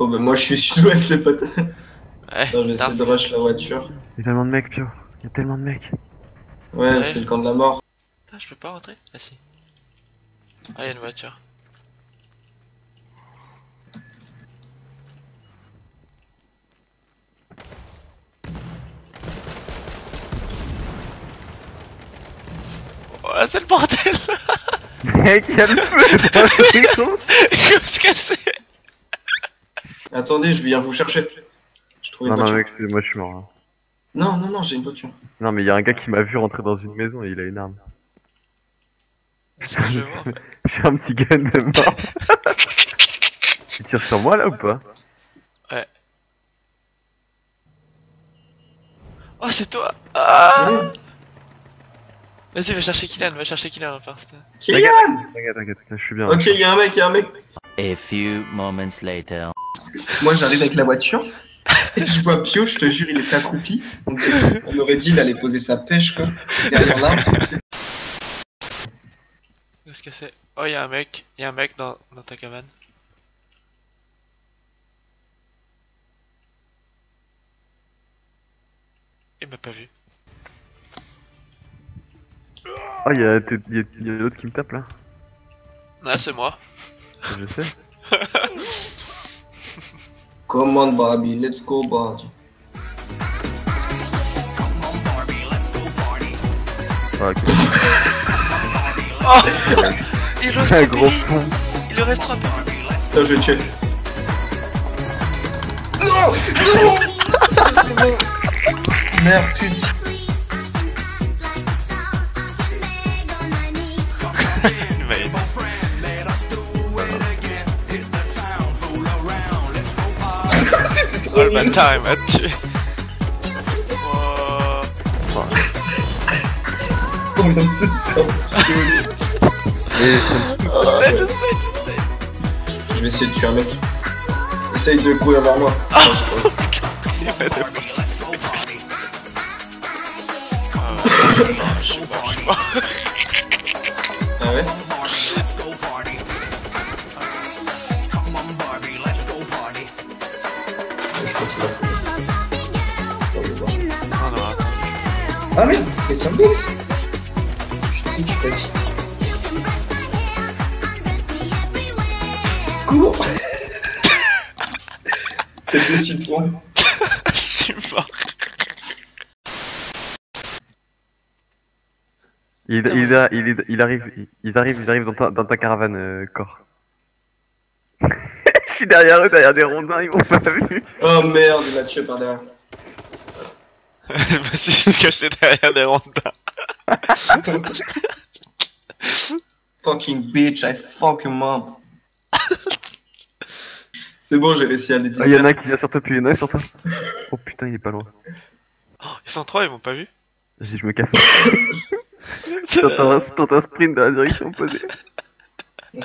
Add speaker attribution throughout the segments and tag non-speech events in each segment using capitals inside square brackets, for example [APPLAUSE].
Speaker 1: Bon, bah, moi je suis sud-ouest, les potes.
Speaker 2: Ouais,
Speaker 1: Attends, je vais essayer de rush la voiture.
Speaker 3: Il y a tellement de mecs, Pio. Il y a tellement de mecs.
Speaker 1: Ouais,
Speaker 2: Ouais.
Speaker 1: c'est le camp de la mort.
Speaker 2: Putain, je peux pas rentrer Ah si. Ah, y'a une voiture. Oh là, c'est le bordel [LAUGHS]
Speaker 3: Mec, il y a le feu dans les maisons.
Speaker 2: Il va se casser
Speaker 1: Attendez, je viens vous chercher. Je trouve une
Speaker 3: Non, non,
Speaker 1: voiture.
Speaker 3: mec, moi je suis mort. hein.
Speaker 1: Non, non, non, j'ai une voiture.
Speaker 3: Non, mais il y a un gars qui m'a vu rentrer dans une maison et il a une arme. [LAUGHS]
Speaker 2: Je vois. [LAUGHS]
Speaker 3: J'ai un petit gun de mort. [LAUGHS] il tire sur moi là ou pas
Speaker 2: Oh, c'est toi Ah
Speaker 1: Ouais.
Speaker 2: Vas-y, va chercher Kylian, va chercher Kylian first.
Speaker 1: Kylian
Speaker 3: T'inquiète, t'inquiète, je suis bien.
Speaker 1: Ok, y'a un mec, y'a un mec.
Speaker 4: A few moments later.
Speaker 1: Moi j'arrive avec la voiture. Et je vois Pio, je te jure, il était accroupi. Donc c'est- on aurait dit il allait poser sa pêche quoi. Derrière l'arbre.
Speaker 2: Il va se casser. Oh, y'a un mec, y'a un mec dans, dans ta cabane. Il m'a pas vu.
Speaker 3: Oh, il y a, il y a, y a l'autre qui me tape là.
Speaker 2: Ah, c'est moi.
Speaker 3: Je sais.
Speaker 1: Come on, Barbie, let's go, Barbie.
Speaker 3: Ah, ok.
Speaker 2: Oh Il reste
Speaker 3: Un
Speaker 2: 3
Speaker 3: gros pont.
Speaker 2: Il lui reste 3 PV.
Speaker 1: Attends, je vais tuer. Non Non Merde.
Speaker 2: Oh. Oh.
Speaker 1: Combien de secondes
Speaker 3: Et
Speaker 2: Ouais, je sais.
Speaker 1: Je vais essayer de tuer un mec. Essaye de courir vers moi.
Speaker 2: Ah.
Speaker 1: Non, je
Speaker 2: mort.
Speaker 1: Ah ouais? Ah merde, mais c'est un Dex Je fais. Cours [LAUGHS] Tête de citron. [LAUGHS]
Speaker 2: Je suis mort.
Speaker 3: il, il, a- il, il, il arrive, ils arrivent, ils arrivent dans ta, dans ta caravane, euh, corps. [LAUGHS] Je suis derrière eux, derrière des rondins, ils m'ont pas vu.
Speaker 1: Oh merde, il m'a tué par derrière. [LAUGHS]
Speaker 2: Moi aussi, je suis caché derrière des rondins. [LAUGHS]
Speaker 1: Fucking bitch, I fuck your mom. [LAUGHS] C'est bon, j'ai réussi à les
Speaker 3: Ah, il y en
Speaker 1: distraire.
Speaker 3: a un qui vient sur toi, puis il y en a un sur toi. Oh putain, il est pas loin.
Speaker 2: Oh, ils sont trois, ils m'ont pas vu.
Speaker 3: Vas-y, je me casse. T'entends un, sprint dans la direction opposée.
Speaker 1: Mais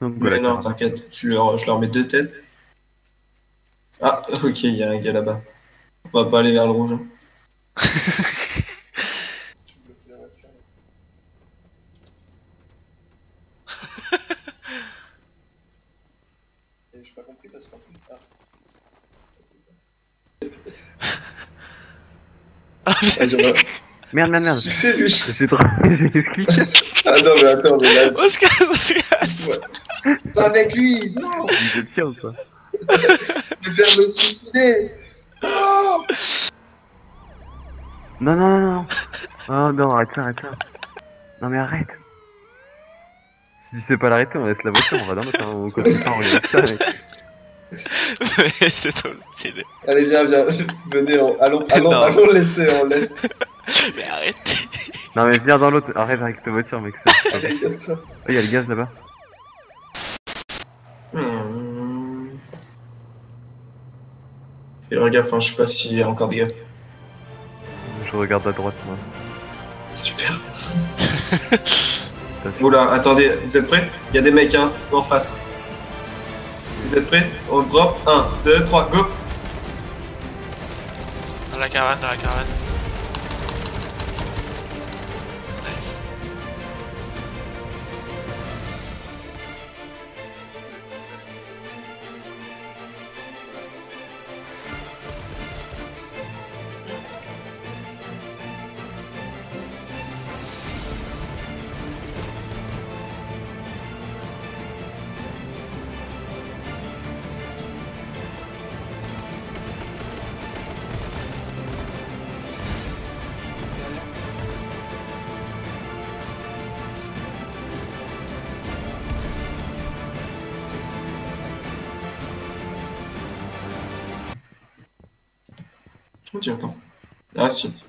Speaker 3: voilà,
Speaker 1: non, t'inquiète, je je leur mets deux têtes. Ah, [LAUGHS] ok, il y a un gars là-bas. On va pas aller vers le rouge. J'ai pas compris parce qu'en plus.
Speaker 2: Ah,
Speaker 1: Vas-y, on va. [LAUGHS]
Speaker 3: Merde, merde, merde.
Speaker 1: Lui. [LAUGHS]
Speaker 3: J'ai expliqué.
Speaker 1: Ah non, mais attends, mais là.
Speaker 2: Casse.
Speaker 1: Pas avec lui Non
Speaker 3: Je tiens ou pas
Speaker 1: Je vais me suicider Non
Speaker 3: Non, non, non, non. Oh non, arrête ça, arrête ça. Non, mais arrête. Si tu sais pas l'arrêter, on laisse la voiture, on va dans l'autre, hein, on continue pas, on regarde ça, mec. [LAUGHS]
Speaker 2: Mais c'est trop stylé.
Speaker 1: Allez, viens, viens, venez, on... allons, allons,
Speaker 2: Non.
Speaker 1: allons laisser, on laisse.
Speaker 2: Mais arrêtez.
Speaker 3: Non, mais viens dans l'autre, arrête avec ta voiture, mec. possible.
Speaker 1: Casse-toi.
Speaker 3: Oh, y'a le gaz là-bas.
Speaker 1: Gaffe, hein, je sais pas s'il y a encore des gars.
Speaker 3: Je regarde à droite, moi.
Speaker 1: Super. [LAUGHS] Oula, attendez, vous êtes prêts? Il y a des mecs, hein, en face. Vous êtes prêts? On drop 1, 2, 3, go
Speaker 2: Dans la caravane, dans la caravane.
Speaker 1: On dirait pas. Ah si.